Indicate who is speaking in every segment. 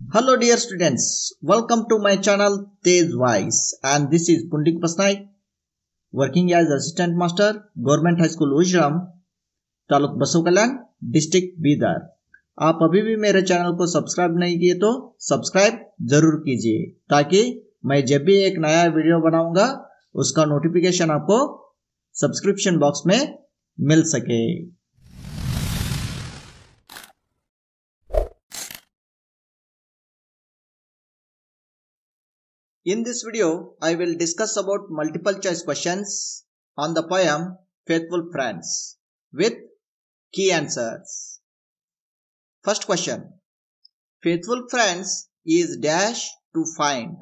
Speaker 1: Hello dear students, welcome to my channel Tej Voice and this is Pundik Pasnaik working as assistant master Government High School Ujram taluk बसो कल्याण district Bidar आप अभी भी मेरे channel को subscribe नहीं किए तो सब्सक्राइब ज़रूर कीजिए ताकि मैं जब भी एक नया वीडियो बनाऊँगा उसका नोटिफिकेशन आपको सब्सक्रिप्शन बॉक्स में मिल सके In this video, I will discuss about multiple choice questions on the poem Faithful Friends with key answers. First question. Faithful friends is dash to find.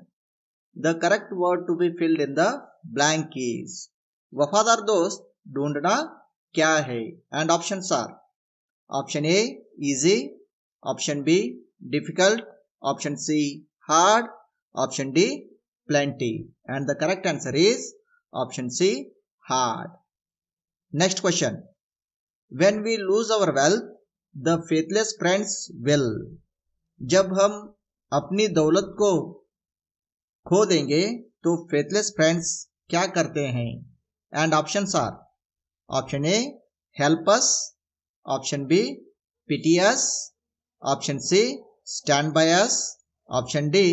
Speaker 1: The correct word to be filled in the blank is. वफादार दोस्त ढूंढना क्या है and option are option A easy option B difficult option C hard option D plenty and the correct answer is option c hard next question when we lose our wealth the faithless friends will जब हम अपनी दौलत को खो देंगे तो faithless friends क्या करते हैं and option are option A help us option B pities option C stand by us option D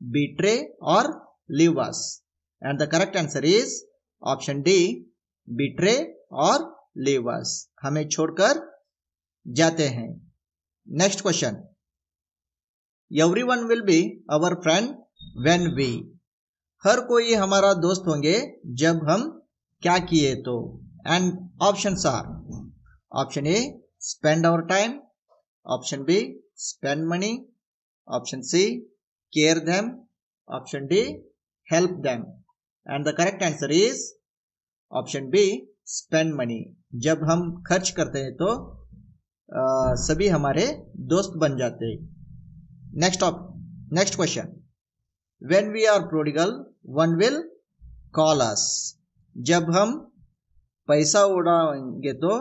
Speaker 1: betray और leave us. And the correct answer is option d, betray और leave us. हमें छोड़कर जाते हैं। Next question everyone will be our friend when we हर कोई हमारा दोस्त होंगे जब हम क्या किए तो। And option are option A spend our time option B spend money option C care them option D help them. And the correct answer is option b spend money. जब हम खर्च करते हैं तो आ, सभी हमारे दोस्त बन जाते हैं। Next op next question when we are prodigal one will call us जब हम पैसा उड़ाएँगे तो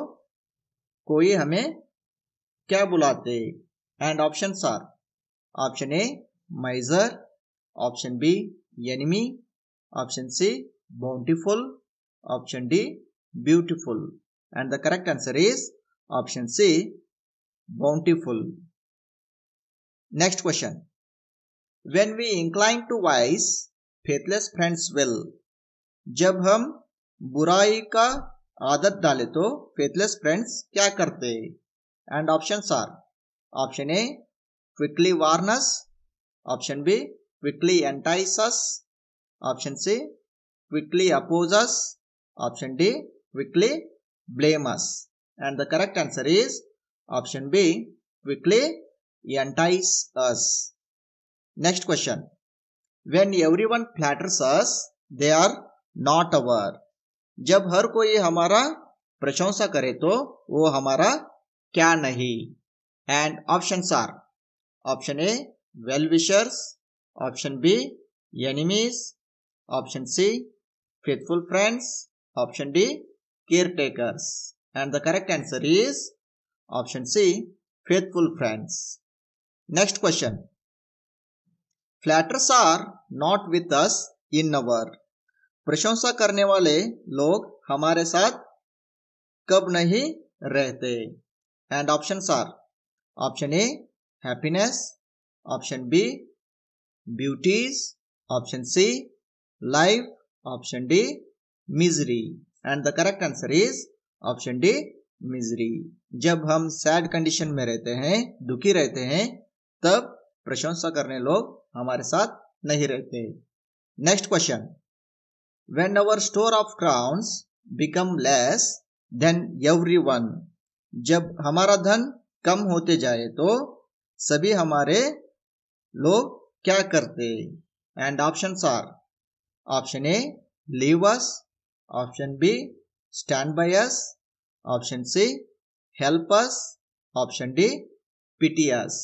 Speaker 1: कोई हमें क्या बुलाते and option are option A miser option B enemy option c bountiful option d beautiful and the correct answer is option c bountiful next question when we incline to vice faithless friends will जब हम बुराई का आदत डाले तो faithless friends क्या करते and option are option A quickly warns option B quickly entice us. Option C, quickly oppose us. Option D, quickly blame us. And the correct answer is option B, quickly entice us. Next question. When everyone flatters us, they are not our. जब हर कोई हमारा प्रशंसा करे तो वो हमारा क्या नहीं and option are option A well wishers Option B, enemies. Option C, faithful friends. Option D, caretakers. And the correct answer is option C, faithful friends. Next question. Flatters are not with us in our. प्रशंसा करने वाले लोग हमारे साथ कब नहीं रहते and option are option A happiness option B beauties, option c, life, option d, misery. And the correct answer is option d, misery. जब हम सैड कंडीशन में रहते हैं, दुखी रहते हैं, तब प्रशंसा करने लोग हमारे साथ नहीं रहते. Next question when our store of crowns become less then everyone जब हमारा धन कम होते जाए तो सभी हमारे लोग क्या करते? And option are option A leave us option B stand by us option C help us option D pity us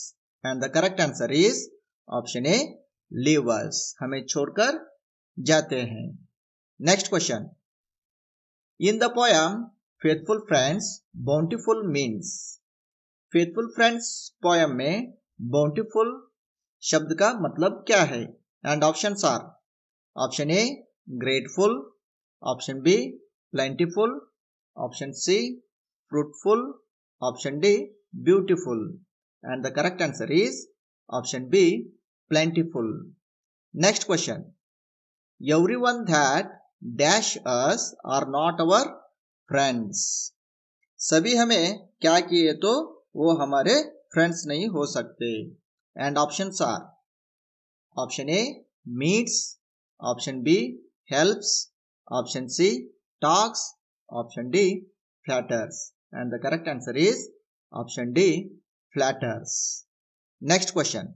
Speaker 1: and the correct answer is option A leave us हमें छोड़कर जाते हैं। Next question in the poem faithful friends bountiful means faithful friends poem में bountiful शब्द का मतलब क्या है? And option are option A grateful option B plentiful option C fruitful option D beautiful and the correct answer is option B plentiful next question everyone that dash us are not our friends. सभी हमें क्या किए तो वो हमारे friends नहीं हो सकते। and option are option A meets option B helps option C talks option D flatters and the correct answer is option D flatters next question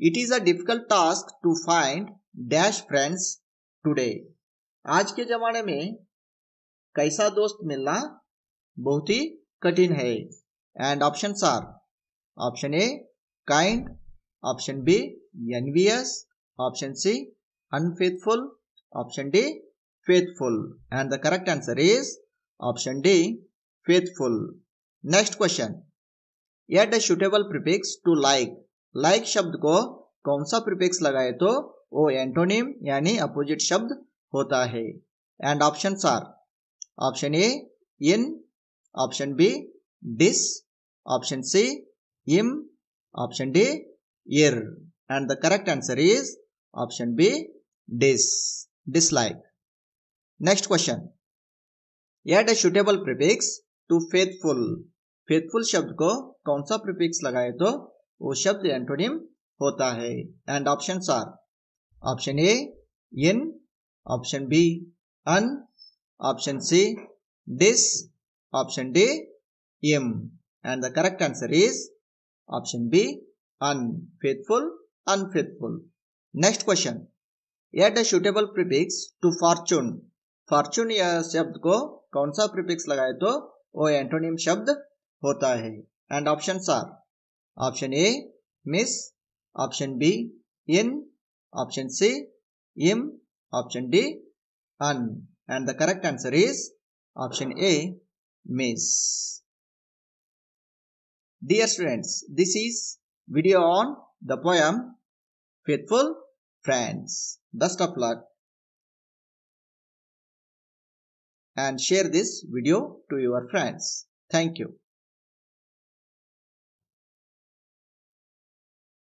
Speaker 1: it is a difficult task to find dash friends today आज के जमाने में कैसा दोस्त मिलना बहुत ही कठिन है and option are option A kind option B envious option C unfaithful option D faithful and the correct answer is option D faithful next question add a suitable prefix to like like शब्द को कौन सा prefix लगाए तो वो antonym यानी opposite शब्द होता है। And option are option A in option B dis option C im Option D ir and the correct answer is option B dis dislike next question add a suitable prefix to faithful faithful शब्द को कौन सा prefix लगाए तो वो शब्द antonym होता है and option are Option A, in. Option B, un. Option C, dis. Option D, im. And the correct answer is option b unfaithful unfaithful. Next question. Add a suitable prefix to fortune. Fortune ya shabd ko kaun sa prefix lagaye to wo antonym shabd hota hai and options are option a miss. Option b in. Option c im. Option d un. And the correct answer is option a miss. Dear students, this is video on the poem Faithful Friends. Best of luck and share this video to your friends. Thank you.